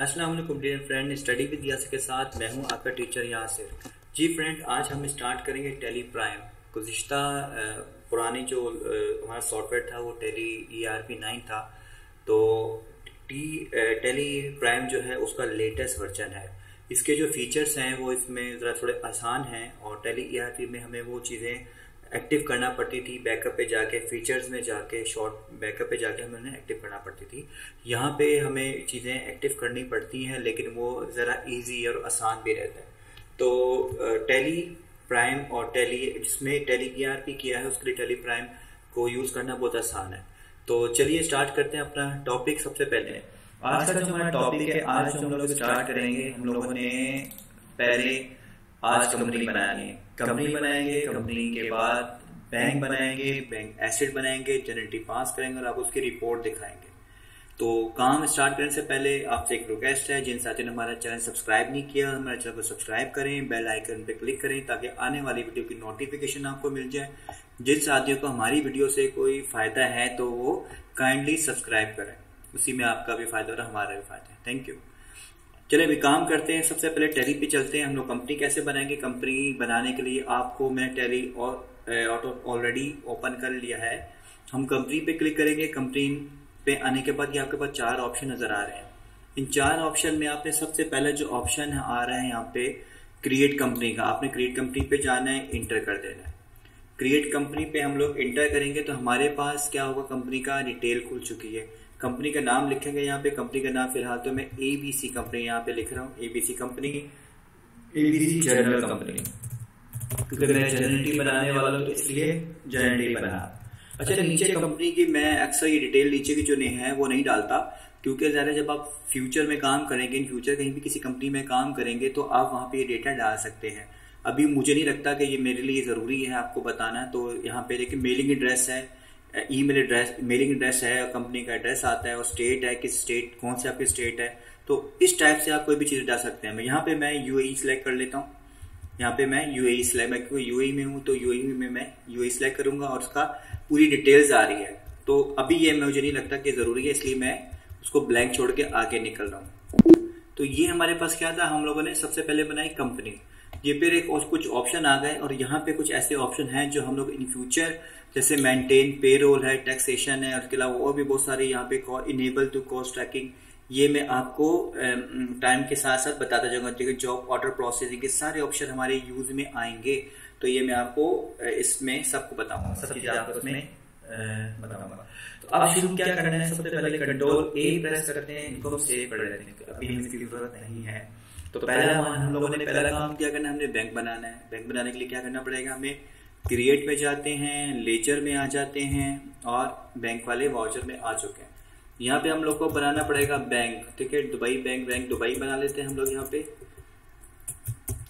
अस्सलाम वालेकुम dear friend study with Yasir के साथ मैं हूँ आपका टीचर यासिर जी फ्रेंड आज हम स्टार्ट करेंगे टेली प्राइम गुज्त पुरानी जो हमारा सॉफ्टवेयर था, वो Tally E R P nine था। तो टी टेली प्राइम जो है, उसका लेटेस्ट वर्जन है। इसके जो फीचर्स हैं, वो इसमें ज़रा थोड़े आसान हैं और टेली ई आर पी में हमें वो चीज़ें एक्टिव करना पड़ती थी बैकअप पे जाके फीचर्स में जाके शॉर्ट बैकअप पे जाके हमें उन्हें एक्टिव करना पड़ती थी। यहाँ पे हमें चीज़ें एक्टिव करनी पड़ती हैं लेकिन वो ज़रा इजी और आसान भी रहता है। तो टेली प्राइम और टेली जिसमें टेली ई आर किया है उसके लिए टेली प्राइम को यूज़ करना बहुत आसान है। तो चलिए स्टार्ट करते हैं अपना टॉपिक सबसे पहले। आज का जो हमारा टॉपिक है आज हम लोग स्टार्ट करेंगे। हम लोगों ने पहले आज कंपनी बनानी है कंपनी बनाएँगे, कंपनी के बाद बैंक बनाएँगे, बैंक एसिड बनाएँगे जनरेटी पास करेंगे और आप उसकी रिपोर्ट दिखाएँगे। तो काम स्टार्ट करने से पहले आपसे एक रिक्वेस्ट है, जिन साथियों ने हमारा चैनल सब्सक्राइब नहीं किया, हमारे चैनल को सब्सक्राइब करें, बेल आइकन पे क्लिक करें, ताकि आने वाली वीडियो की नोटिफिकेशन आपको मिल जाए। जिन साथियों को हमारी वीडियो से कोई फ़ायदा है तो वो काइंडली सब्सक्राइब करें। उसी में आपका भी फ़ायदा और हमारा भी फ़ायदा है। Thank you. चले अभी काम करते हैं। सबसे पहले टैली पे चलते हैं। हम लोग कंपनी कैसे बनाएँगे? कंपनी बनाने के लिए आपको मैं टैली और ऑटो ऑलरेडी ओपन कर लिया है। हम कंपनी पे क्लिक करेंगे। कंपनी पे आने के बाद ये आपके पास चार ऑप्शन नज़र आ रहे हैं। इन चार ऑप्शन में आपने सबसे पहले जो ऑप्शन आ रहा है यहाँ पे क्रिएट कंपनी का। आपने क्रिएट कंपनी पे जाना है इंटर कर देना है। क्रिएट कंपनी पे हम लोग इंटर करेंगे तो हमारे पास क्या होगा? कंपनी का डिटेल खुल चुकी है। कंपनी का नाम लिखेंगे यहाँ पे कंपनी का नाम फ़िलहाल तो मैं एबीसी कंपनी यहाँ पे लिख रहा हूँ। ABC company ABC general company क्योंकि मैं जनरलिटी बनाने वाला हूँ तो इसलिए जनरलिटी बना। अच्छा नीचे कंपनी की मैं अक्सर ये डिटेल नीचे की जो नहीं है वो नहीं डालता। क्योंकि ज़्यादा जब आप फ्यूचर में काम करेंगे इन फ्यूचर कहीं भी किसी कंपनी में काम करेंगे तो आप वहाँ पे ये डेटा डाल सकते हैं। अभी मुझे नहीं लगता कि ये मेरे लिए ज़रूरी है आपको बताना। तो यहाँ पे देखिए मेलिंग एड्रेस है ईमेल एड्रेस, मेलिंग एड्रेस है, कंपनी का एड्रेस आता है, और स्टेट है, किस स्टेट, कौन से आपके स्टेट है तो इस टाइप से आप कोई भी चीज़ डाल सकते हैं। मैं यहाँ पे मैं यूएई सिलेक्ट कर लेता हूँ। यहाँ पे मैं यूएई सिलेक्ट मैं क्योंकि यूएई में हूँ तो यूएई में मैं यूएई सिलेक्ट करूँगा, और उसका पूरी डिटेल्स आ रही है। तो अभी ये मुझे नहीं लगता कि ज़रूरी है, इसलिए मैं उसको ब्लैंक छोड़ के आगे निकल रहा हूँ। तो ये हमारे पास क्या था? हम लोगों ने सबसे पहले बनाई कंपनी ये फिर एक और कुछ ऑप्शन आ गए और यहाँ पे कुछ ऐसे ऑप्शन हैं जो हम लोग इन फ्यूचर जैसे मेंटेन पे रोल है टैक्सेशन है उसके अलावा और भी बहुत सारे यहाँ पे इनेबल टू कॉस्ट ट्रैकिंग ये मैं आपको टाइम के साथ साथ बताता जाऊँगा। देखिए जॉब ऑर्डर प्रोसेसिंग के सारे ऑप्शन हमारे यूज़ में आएँगे तो ये मैं आपको इसमें सबको बताऊँगा। सब चीज़ें आपको इसमें बताऊँगा। तो अब शुरू क्या करना है? सबसे पहले कंट्रोल ए प्रेस करते हैं इनको सेव कर लेते हैं। अभी हमें ज़रूरत नहीं है। तो पहला हम लोगों ने पहला काम क्या करना है हमने बैंक बनाना है। बैंक बनाने के लिए क्या करना पड़ेगा? हमें क्रिएट में जाते हैं लेजर में आ जाते हैं और बैंक वाले वाउचर में आ चुके हैं। यहाँ पे हम लोग को बनाना पड़ेगा बैंक ठीक है? दुबई बैंक बैंक दुबई बना लेते हैं हम लोग यहाँ पे।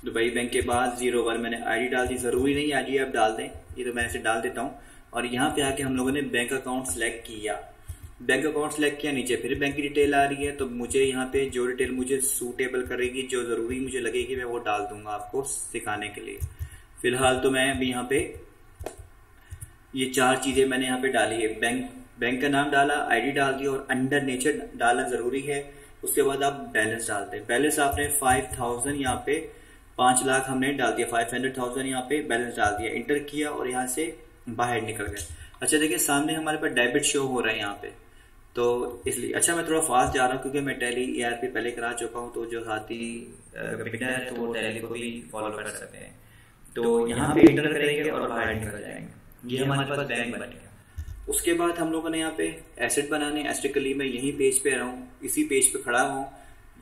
दुबई बैंक के बाद ज़ीरो वन मैंने आईडी डाल दी ज़रूरी नहीं आईडी आप डाल दें ये तो मैं ऐसे डाल देता हूँ। और यहाँ पे आके हम लोगों ने बैंक अकाउंट सेलेक्ट किया। बैंक अकाउंट सेलेक्ट किया, नीचे फिर बैंक की डिटेल आ रही है तो मुझे यहाँ पे जो डिटेल मुझे सूटेबल करेगी, जो ज़रूरी मुझे लगेगी, मैं वो डाल दूँगा आपको सिखाने के लिए। फ़िलहाल तो मैं अभी यहाँ पे ये चार चीज़ें मैंने यहाँ पे डाली है। बैंक बैंक का नाम डाला आईडी डाल दी और अंडर नेचर डालना ज़रूरी है। उसके बाद आप बैलेंस डालते हैं बैलेंस आपने फाइव थाउज़ेंड यहाँ पे पाँच लाख हमने डाल दिया फाइव हंड्रेड थाउज़ेंड यहाँ पे बैलेंस डाल दिया इंटर किया और यहाँ से बाहर निकल गए। अच्छा देखिए, सामने हमारे पास डेबिट शो हो रहा है यहाँ पे। तो इसलिए अच्छा मैं थोड़ा फास्ट जा रहा हूँ क्योंकि मैं टैली ए आर पी पहले करा चुका हूँ तो जो साथी बिगनर है तो वो टैली को भी फॉलो कर सकते हैं। तो यहाँ पे इंटर करेंगे और बाहर निकल जाएँगे। ये हमारे पास बैंक बन गया। उसके बाद हम लोगों ने यहाँ पे एसेट बनाने एस्टिकली मैं यही पेज पे रहा इसी पेज पे खड़ा हूँ,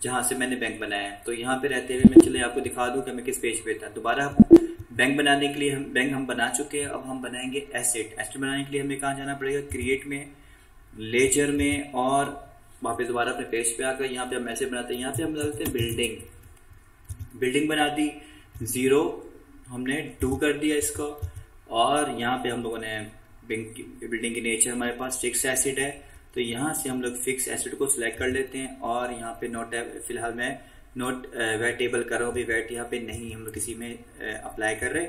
जहाँ से मैंने बैंक बनाया है। तो यहाँ पे रहते हुए मैं चले आपको दिखा दूँ कि मैं किस पेज पे था। दोबारा बैंक बनाने के लिए हम बैंक हम बना चुके हैं, अब हम बनाएँगे एसेट एसेट बनाने के लिए हमें कहाँ जाना पड़ेगा? क्रिएट में लेजर में और पे दोबारा अपने पेज पे आकर यहाँ पे हम मैसेज बनाते हैं। यहाँ पे हम बनाते हैं बिल्डिंग बिल्डिंग बना दी। ज़ीरो हमने टू कर दिया इसको। और यहाँ पे हम लोगों ने बिल्डिंग की नेचर हमारे पास फिक्स एसिड है। तो यहाँ से हम लोग फिक्स एसिड को सिलेक्ट कर लेते हैं। और यहाँ पे नोट फ़िलहाल मैं नोट वेट टेबल कर रहा हूँ। अभी वेट यहाँ पे नहीं हम लोग किसी में अप्लाई कर रहे।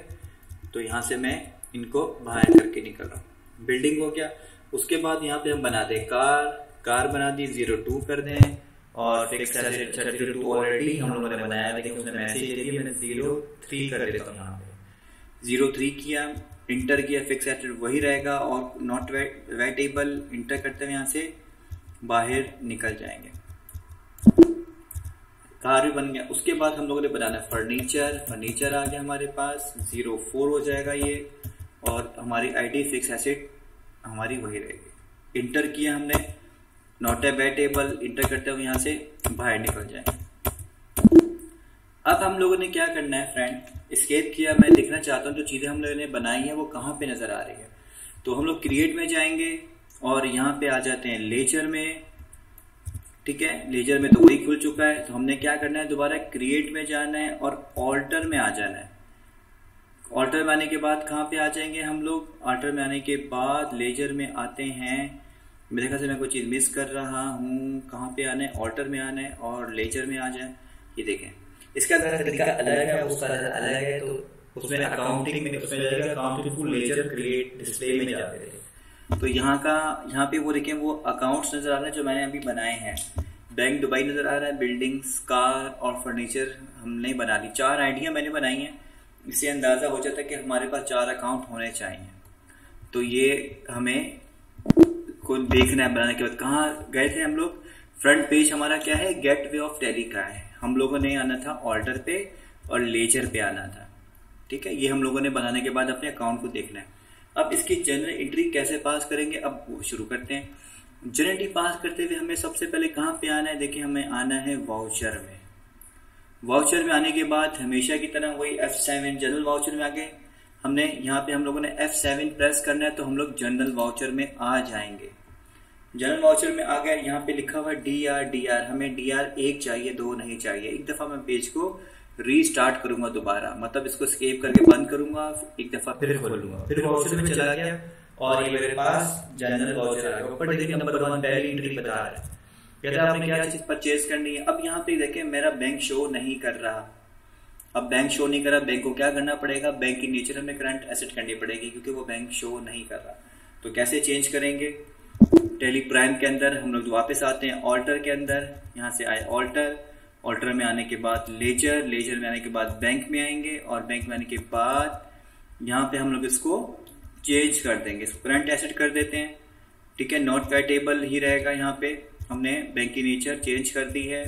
तो यहाँ से मैं इनको बाहर करके निकल रहा हूँ। बिल्डिंग हो गया। उसके बाद यहाँ पे हम बना दें कार। कार बना दी ज़ीरो टू कर दें और फिक्स टू ऑलरेडी हम लोगों ने बनाया। लेकिन उसने मैसेज दे दिया ज़ीरो थ्री कर देता हूँ यहाँ पे। ज़ीरो थ्री किया इंटर किया फिक्स एसेट वही रहेगा और नॉट वेटेबल इंटर करते हुए यहाँ से बाहर निकल जाएँगे। कार भी बन गया। उसके बाद हम लोगों ने बनाना फर्नीचर फर्नीचर आ गया हमारे पास। ज़ीरो फोर हो जाएगा ये। और हमारी आईटी फिक्स एसेट हमारी वही रहेगी। इंटर किया हमने नॉट ए बैटेबल इंटर करते हुए यहाँ से बाहर निकल जाए अब हम लोगों ने क्या करना है फ्रेंड स्केप किया। मैं देखना चाहता हूँ जो चीज़ें हम लोगों ने बनाई है, वो कहाँ पे नज़र आ रही है। तो हम लोग क्रिएट में जाएँगे और यहाँ पे आ जाते हैं लेजर में। ठीक है? लेजर में तो वही खुल चुका है। तो हमने क्या करना है, दोबारा क्रिएट में जाना है और ऑल्टर में आ जाना है। ऑल्टर में आने के बाद कहाँ पे आ जाएँगे हम लोग? ऑल्टर में आने के बाद लेजर में आते हैं। मेरे ख्याल से मैं कोई चीज़ मिस कर रहा हूँ। कहाँ पे आना है? ऑल्टर में आना है और लेजर में आ जाए। ये देखें। इसका तरीका अलग है उसका अलग है तो उसमें अकाउंटिंग में उसमें जाएगा accounting full ledger create display में जाते थे तो यहाँ का यहाँ पे वो देखें वो अकाउंट्स नज़र आ रहे हैं जो मैंने अभी बनाए हैं। बैंक दुबई नज़र आ रहा है बिल्डिंग्स कार और फर्नीचर हमने बना ली। चार आइडिया मैंने बनाई हैं। इससे अंदाज़ा हो जाता है कि हमारे पास चार अकाउंट होने चाहिए। तो ये हमें को देखना है, बनाने के बाद। कहाँ गए थे हम लोग? फ्रंट पेज हमारा क्या है? गेट वे ऑफ़ टेली का है। हम लोगों ने आना था ऑर्डर पे और लेजर पे आना था। ठीक है? ये हम लोगों ने बनाने के बाद अपने अकाउंट को देखना है। अब इसकी जनरल एंट्री कैसे पास करेंगे? अब वो शुरू करते हैं। जनरल एंट्री पास करते हुए हमें सबसे पहले कहाँ पे आना है? देखिए, हमें आना है वाउचर में। वाउचर में आने के बाद हमेशा की तरह वही एफ़ सेवन जनरल वाउचर में आगे। हमने यहाँ पे हम लोगों ने एफ़ सेवन प्रेस करना है तो हम लोग जनरल वाउचर में आ जाएँगे। जनरल वाउचर में आ गए यहाँ पे लिखा हुआ डी आर डी आर हमें डी आर एक चाहिए दो नहीं चाहिए। एक दफ़ा मैं पेज को रीस्टार्ट करूँगा दोबारा। मतलब इसको स्केप करके बंद करूँगा एक दफ़ा फिर खोलूँगा। फिर वाउचर में चला गया। और ये मेरे पास जनरल वाउचर आ गया। ऊपर देखिए नंबर वन पहली एंट्री बता रहा है। कहते आपने क्या चीज़ परचेज करनी है? अब यहाँ पे देखें मेरा बैंक शो नहीं कर रहा। अब बैंक शो नहीं कर रहा बैंक को क्या करना पड़ेगा? बैंक की नेचर हमें करंट एसेट करनी पड़ेगी, क्योंकि वो बैंक शो नहीं कर रहा। तो कैसे चेंज करेंगे? टेली प्राइम के अंदर हम लोग वापस आते हैं ऑल्टर के अंदर। यहाँ से आए ऑल्टर ऑल्टर में आने के बाद लेजर लेजर में आने के बाद बैंक में आएँगे और बैंक में आने के बाद यहाँ पे हम लोग इसको चेंज कर देंगे। इसको करंट एसेट कर देते हैं। ठीक है नॉट कैटेबल ही रहेगा यहाँ पे। हमने बैंक की नेचर चेंज कर दी है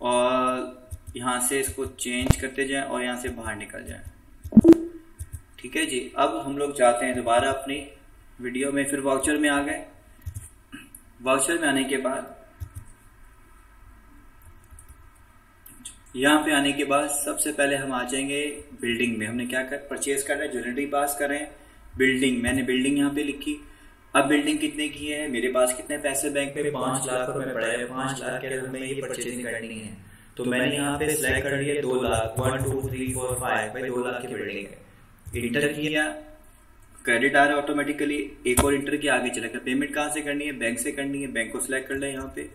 और यहाँ से इसको चेंज करते जाएँ और यहाँ से बाहर निकल जाएँ। ठीक है जी, अब हम लोग जाते हैं दोबारा अपनी वीडियो में, फिर वाउचर में आ गए। वाउचर में आने के बाद, यहाँ पे आने के बाद सबसे पहले हम आ जाएँगे बिल्डिंग में। हमने क्या कर परचेज कर रहे हैं ज्वेलरी पास कर बिल्डिंग मैंने बिल्डिंग यहाँ पे लिखी। अब बिल्डिंग कितने की है? मेरे पास कितने पैसे बैंक में? पाँच लाख रुपए पड़े हैं। पाँच लाख के अंदर में ये परचेजिंग करनी है। तो मैंने यहाँ पे सिलेक्ट कर लिया दो lakh. One two three four five भाई दो लाख की बिल्डिंग है। इंटर किया। क्रेडिट आ रहा है ऑटोमेटिकली एक और इंटर के आगे चलेगा पेमेंट कहाँ से करनी है? बैंक से करनी है। बैंक को सिलेक्ट कर ले यहाँ पे।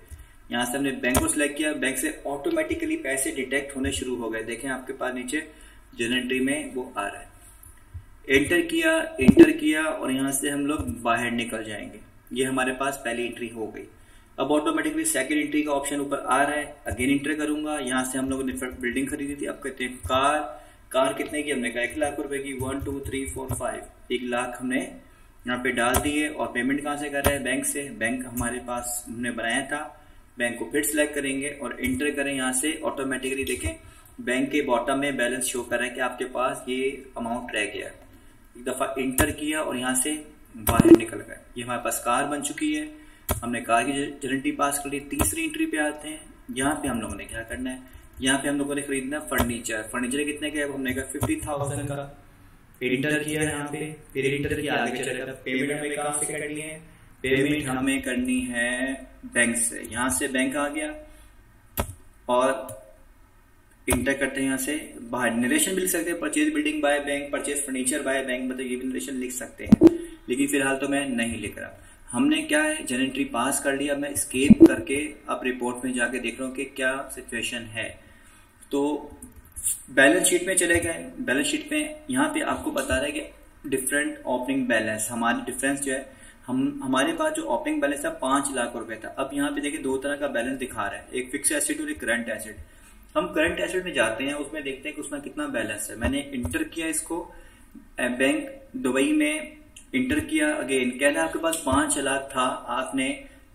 यहाँ से हमने बैंक को सिलेक्ट किया। बैंक से ऑटोमेटिकली पैसे डिटेक्ट होने शुरू हो गए। देखें आपके पास नीचे जनरेटरी में वो आ रहा है। एंटर किया एंटर किया और यहाँ से हम लोग बाहर निकल जाएँगे। ये हमारे पास पहली एंट्री हो गई। अब ऑटोमेटिकली सेकेंड एंट्री का ऑप्शन ऊपर आ रहा है। अगेन इंटर करूँगा। यहाँ से हम लोगों ने बिल्डिंग खरीदी थी। अब कहते हैं कार। कार कितने की? हमने कहा एक लाख रुपए की। One two three four five एक लाख हमने यहाँ पे डाल दिए और पेमेंट कहाँ से कर रहे हैं? बैंक से। बैंक हमारे पास हमने बनाया था। बैंक को फिर सिलेक्ट करेंगे और एंटर करें यहाँ से। ऑटोमेटिकली देखें बैंक के बॉटम में बैलेंस शो कर रहा है कि आपके पास ये अमाउंट रह गया। एक दफ़ा इंटर किया और यहाँ से बाहर निकल गए। ये हमारे पास कार बन चुकी है। हमने कार की गारंटी पास कर ली। तीसरी एंट्री पे आते हैं। यहाँ पे हम लोगों ने क्या करना है? यहाँ पे हम लोगों ने खरीदना फर्नीचर फर्नीचर कितने का है? हमने कहा फिफ्टी थाउज़ेंड का। इंटर किया यहाँ पे। फिर इंटर किया। आगे चलेगा पेमेंट हमें कहाँ से करनी है? पेमेंट हमें करनी है बैंक से। यहाँ से बैंक आ गया। और इंटर करते हैं यहाँ से। बाहर नरेशन भी लिख सकते हैं purchase building by bank purchase furniture by bank मतलब ये भी नरेशन लिख सकते हैं। लेकिन फ़िलहाल तो मैं नहीं लिख रहा। हमने क्या है जनरेटरी पास कर लिया, मैं स्केप करके अब रिपोर्ट में जाके देख रहा हूँ कि क्या सिचुएशन है। तो बैलेंस शीट में चले गए। बैलेंस शीट में यहाँ पे आपको बता रहा है कि डिफरेंट ओपनिंग बैलेंस हमारी डिफरेंस जो है, हम, हमारे पास जो ओपनिंग बैलेंस था, पाँच लाख रुपए था। अब यहाँ पे देखिए दो तरह का बैलेंस दिखा रहा है। एक फिक्स एसिड और एक करंट एसिड हम करंट एसेट में जाते हैं, उसमें देखते हैं कि उसमें कितना बैलेंस है। मैंने इंटर किया इसको बैंक दुबई में इंटर किया। अगेन कहना आपके पास पाँच लाख था, आपने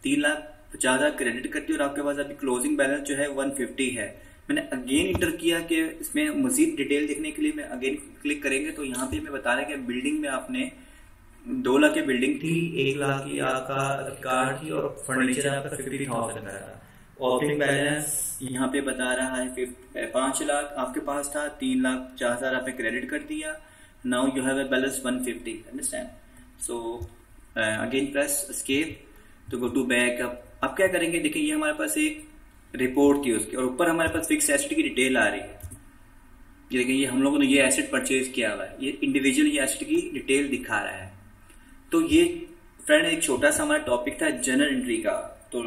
तीन लाख ज़्यादा क्रेडिट कर दिया और आपके पास अभी क्लोजिंग बैलेंस जो है वन फिफ्टी है। मैंने अगेन इंटर किया कि इसमें मजीद डिटेल देखने के लिए मैं अगेन क्लिक करेंगे तो यहाँ पे मैं बता रहा कि बिल्डिंग में आपने दो लाख की बिल्डिंग थी, एक लाख की आपका कार थी और फर्नीचर आपका फिफ्टी थाउज़ेंड का था। ओपनिंग बैलेंस यहाँ पे बता रहा है पाँच लाख, आपके पास था तीन लाख चार हज़ार आपने क्रेडिट कर दिया। Now you have a balance one fifty understand so again press escape to go to back अब अब क्या करेंगे? देखिए, ये हमारे पास एक रिपोर्ट थी उसकी, और ऊपर हमारे पास फिक्स एसिड की डिटेल आ रही है। ये देखिए, ये हम लोगों ने ये एसिड परचेज किया हुआ है। ये इंडिविजुअल ये एसिड की डिटेल दिखा रहा है। तो ये फ्रेंड एक छोटा सा हमारा टॉपिक था जनरल एंट्री का। तो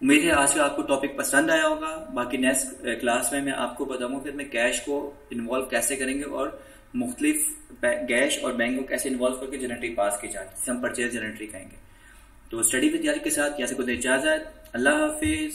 उम्मीद है आज का आपको टॉपिक पसंद आया होगा। बाकी नेक्स्ट क्लास में मैं आपको बताऊँगा फिर मैं कैश को इन्वॉल्व कैसे करेंगे और मुख्तलिफ़ कैश और बैंक को कैसे इन्वॉल्व करके जनरेटरी पास की जाए जिसे हम परचेज जनरेटरी कहेंगे। तो स्टडी विद के साथ या से इजाज़त अल्लाह हाफिज।